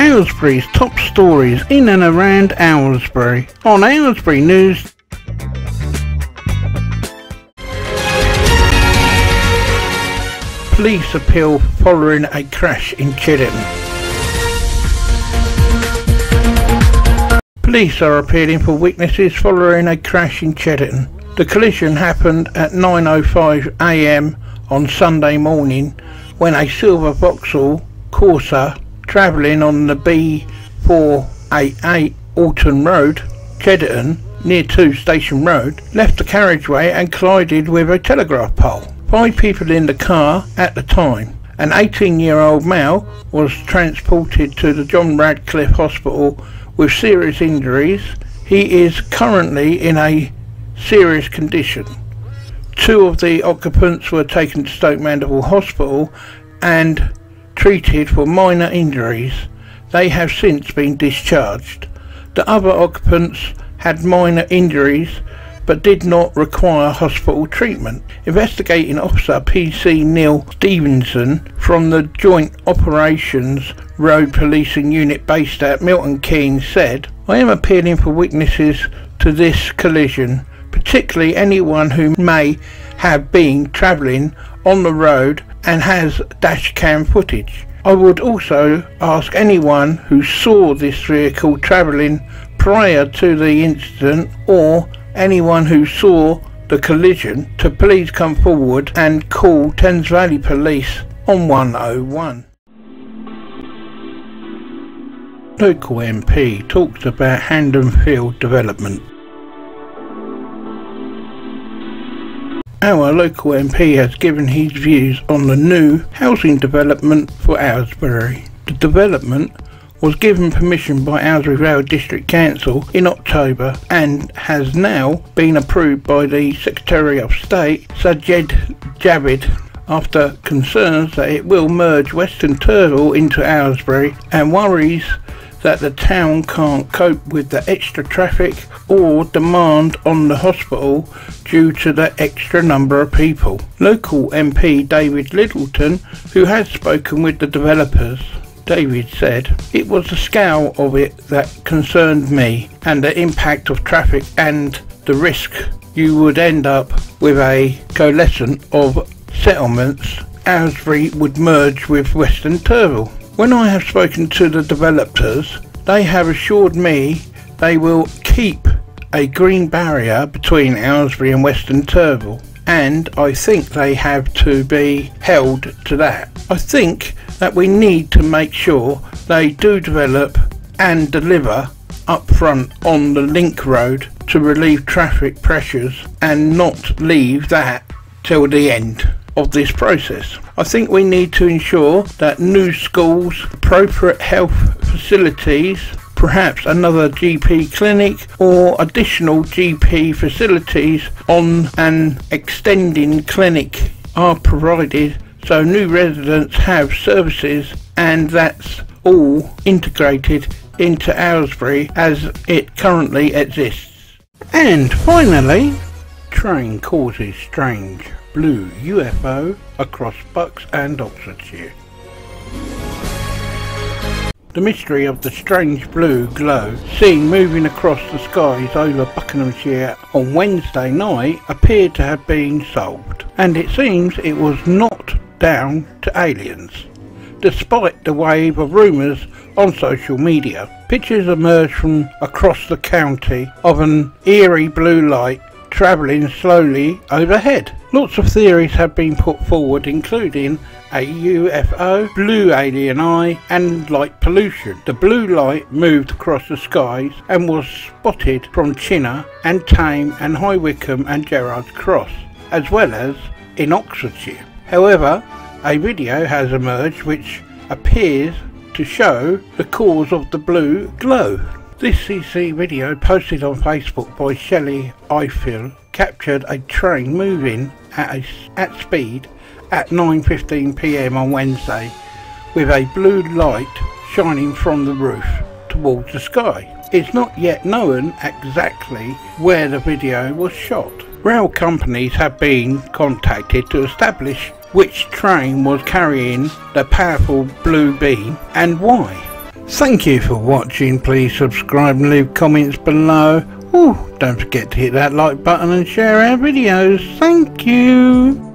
Aylesbury's top stories in and around Aylesbury on Aylesbury News. Police appeal following a crash in Cheddington. Police are appealing for witnesses following a crash in Cheddington. The collision happened at 9.05am on Sunday morning when a silver Vauxhall Corsa travelling on the B488 Horton Road, Cheddington, near to Station Road, left the carriageway and collided with a telegraph pole. Five people in the car at the time. An 18 year old male was transported to the John Radcliffe Hospital with serious injuries. He is currently in a serious condition. Two of the occupants were taken to Stoke Mandeville Hospital and treated for minor injuries. They have since been discharged. The other occupants had minor injuries but did not require hospital treatment. Investigating officer PC Neil Stevenson from the Joint Operations Road Policing Unit based at Milton Keynes said, I am appealing for witnesses to this collision, particularly anyone who may have been travelling on the road and has dashcam footage. I would also ask anyone who saw this vehicle travelling prior to the incident or anyone who saw the collision to please come forward and call Thames Valley Police on 101. Local MP talks about Hampden Field development. Our local MP has given his views on the new housing development for Aylesbury. The development was given permission by Aylesbury Vale District Council in October and has now been approved by the Secretary of State Sajid Javid after concerns that it will merge Weston Turville into Aylesbury and worries that the town can't cope with the extra traffic or demand on the hospital due to the extra number of people. Local MP David Lidington, who has spoken with the developers, David said, It was the scale of it that concerned me and the impact of traffic and the risk you would end up with a coalescence of settlements. Aylesbury would merge with Weston Turville. When I have spoken to the developers, they have assured me they will keep a green barrier between Aylesbury and Weston Turville and I think they have to be held to that. I think that we need to make sure they do develop and deliver up front on the link road to relieve traffic pressures and not leave that till the end of this process. I think we need to ensure that new schools, appropriate health facilities, perhaps another GP clinic or additional GP facilities on an extending clinic are provided so new residents have services and that's all integrated into Aylesbury as it currently exists. And finally, train causes strange blue UFO across Bucks and Oxfordshire. The mystery of the strange blue glow seen moving across the skies over Buckinghamshire on Wednesday night appeared to have been solved, and it seems it was not down to aliens. Despite the wave of rumours on social media, pictures emerged from across the county of an eerie blue light travelling slowly overhead. Lots of theories have been put forward including a UFO, blue alien eye and light pollution. The blue light moved across the skies and was spotted from Chinnor and Thame and High Wycombe and Gerrard's Cross, as well as in Oxfordshire. However, a video has emerged which appears to show the cause of the blue glow. This CC video posted on Facebook by Shelley Eiffel captured a train moving at, a, at speed at 9.15pm on Wednesday with a blue light shining from the roof towards the sky. It's not yet known exactly where the video was shot. Rail companies have been contacted to establish which train was carrying the powerful blue beam and why. Thank you for watching. Please subscribe and leave comments below. Ooh, don't forget to hit that like button and share our videos. Thank you.